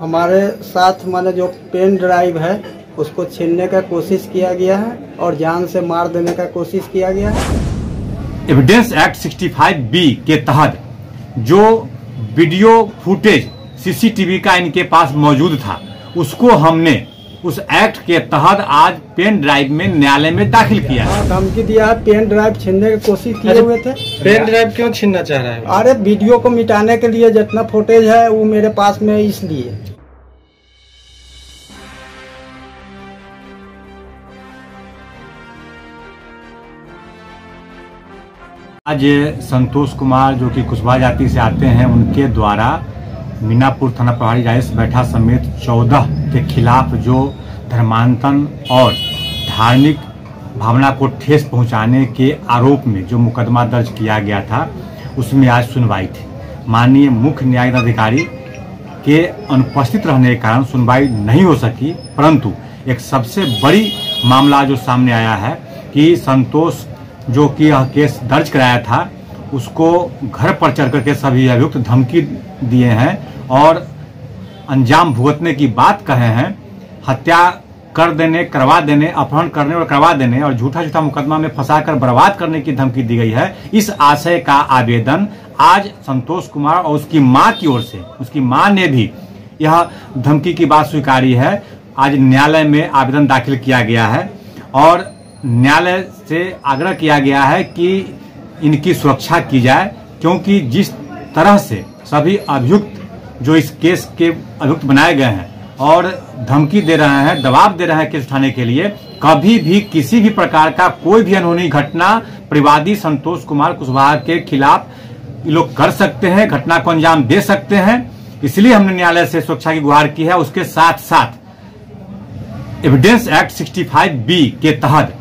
हमारे साथ माने जो पेन ड्राइव है उसको छीनने का कोशिश किया गया है और जान से मार देने का कोशिश किया गया है। एविडेंस एक्ट 65 बी के तहत जो वीडियो फुटेज सीसीटीवी का इनके पास मौजूद था उसको हमने उस एक्ट के तहत आज पेन ड्राइव में न्यायालय में दाखिल किया है। हाँ, धमकी दिया है पेन ड्राइव छीनने की कोशिश किए हुए थे। पेन ड्राइव क्यों छीनना चाह रहा है? अरे वीडियो को मिटाने के लिए जितना फुटेज है वो मेरे पास में इसलिए। आज संतोष कुमार, जो कि कुशवाहा जाति से आते हैं, उनके द्वारा मीनापुर थाना प्रभारी राजेश बैठा समेत चौदह के खिलाफ जो धर्मांतरण और धार्मिक भावना को ठेस पहुँचाने के आरोप में जो मुकदमा दर्ज किया गया था, उसमें आज सुनवाई थी। माननीय मुख्य न्यायिक अधिकारी के अनुपस्थित रहने के कारण सुनवाई नहीं हो सकी, परंतु एक सबसे बड़ी मामला जो सामने आया है कि संतोष जो कि यह केस दर्ज कराया था, उसको घर पर चढ़ करके सभी अभियुक्त धमकी दिए हैं और अंजाम भुगतने की बात कहे हैं, हत्या कर देने, करवा देने, अपहरण करने और करवा देने और झूठा झूठा मुकदमा में फंसाकर बर्बाद करने की धमकी दी गई है, इस आशय का आवेदन आज संतोष कुमार और उसकी माँ की ओर से, उसकी माँ ने भी यह धमकी की बात स्वीकारी है। आज न्यायालय में आवेदन दाखिल किया गया है और न्यायालय से आग्रह किया गया है कि इनकी सुरक्षा की जाए, क्योंकि जिस तरह से सभी अभियुक्त जो इस केस के अभियुक्त बनाए गए हैं और धमकी दे रहे हैं, दबाव दे रहे हैं केस उठाने के लिए, कभी भी किसी भी प्रकार का कोई भी अनहोनी घटना, परिवादी संतोष कुमार कुशवाहा के खिलाफ लोग कर सकते हैं, घटना को अंजाम दे सकते हैं। इसलिए हमने न्यायालय से सुरक्षा की गुहार की है। उसके साथ साथ एविडेंस एक्ट 65 बी के तहत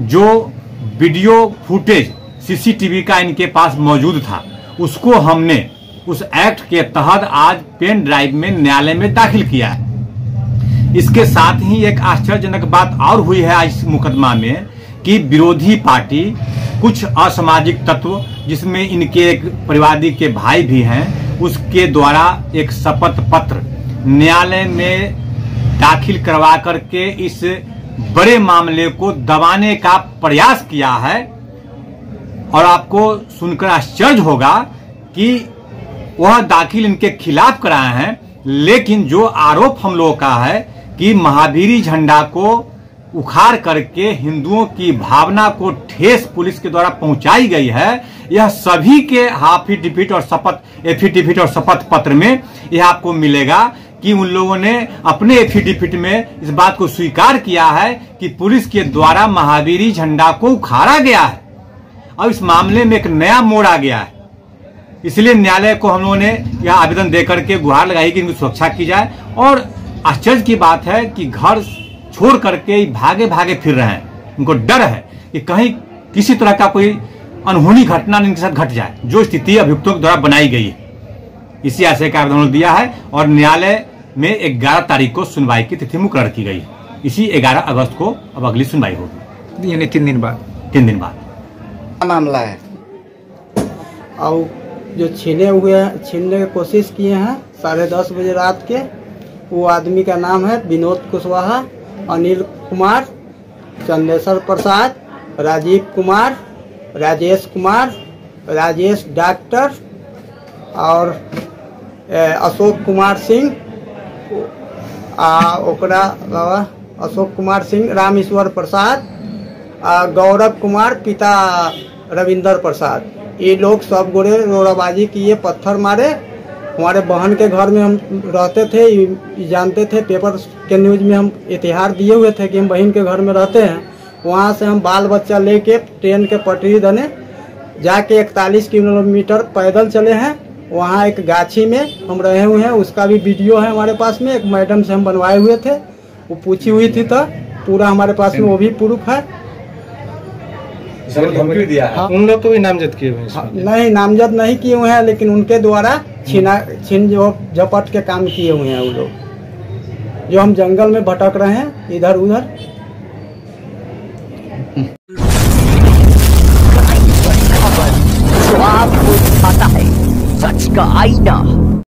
जो वीडियो फुटेज सीसीटीवी का इनके पास मौजूद था, उसको हमने उस एक्ट के तहत आज पेन ड्राइव में न्यायालय में दाखिल किया है। इसके साथ ही एक आश्चर्यजनक बात और हुई है इस मुकदमा में कि विरोधी पार्टी कुछ असामाजिक तत्व, जिसमें इनके एक परिवादी के भाई भी हैं, उसके द्वारा एक शपथ पत्र न्यायालय में दाखिल करवा करके इस बड़े मामले को दबाने का प्रयास किया है और आपको सुनकर आश्चर्य होगा कि वह दाखिल इनके खिलाफ कराए हैं, लेकिन जो आरोप हम लोगों का है कि महावीरी झंडा को उखाड़ करके हिंदुओं की भावना को ठेस पुलिस के द्वारा पहुंचाई गई है, यह सभी के हाफिडिफिट और शपथ एफिडेविट और शपथ पत्र में यह आपको मिलेगा। कि उन लोगों ने अपने एफिडेविट में इस बात को स्वीकार किया है कि पुलिस के द्वारा महावीरी झंडा को उखाड़ा गया है। और इस मामले में एक नया मोड़ आ गया है। इसलिए न्यायालय को हम लोगों ने यह आवेदन देकर के गुहार लगाई कि इनकी सुरक्षा की जाए। और आश्चर्य की बात है कि घर छोड़ करके भागे भागे फिर रहे हैं। उनको डर है कि कहीं किसी तरह का कोई अनहोनी घटना इनके साथ घट जाए, जो स्थिति अभियुक्तों के द्वारा बनाई गई है। इसी आशय का आवेदन दिया है और न्यायालय में ग्यारह तारीख को सुनवाई की तिथि मुकर की गई है। इसी ग्यारह अगस्त को अब अगली सुनवाई होगी। यानी तीन दिन बाद? तीन दिन बाद। मामला है? और जो छीने हुए छीनने की कोशिश किए हैं साढ़े दस बजे रात के वो आदमी का नाम है विनोद कुशवाहा अनिल कुमार चंदेश्वर प्रसाद राजीव कुमार राजेश कुमार राजेश डॉक्टर और अशोक कुमार सिंह, आ, ओकरा अशोक कुमार सिंह, रामेश्वर प्रसाद, आ, गौरव कुमार, पिता रविंदर प्रसाद। ये लोग सब गोरे रोड़ाबाजी किए, पत्थर मारे। हमारे बहन के घर में हम रहते थे जानते थे, पेपर के न्यूज़ में हम इतिहार दिए हुए थे कि हम बहन के घर में रहते हैं। वहाँ से हम बाल बच्चा लेके ट्रेन के पटरी दने जाके इकतालीस किलोमीटर पैदल चले हैं। वहाँ एक गाछी में हम रहे हुए हैं उसका भी वीडियो है हमारे पास में एक मैडम से हम बनवाए हुए थे। वो पूछी हुई थी तो पूरा हमारे पास में वो भी प्रूफ है। धमकी दिया है। उन लोग को भी नामजद किए हुए हाँ, नहीं नामजद नहीं किए हुए हैं लेकिन उनके द्वारा छीना छीन जो झपट के काम किए हुए हैं वो लोग। जो हम जंगल में भटक रहे हैं इधर उधर। जो आपको दिखाता है सच का आईना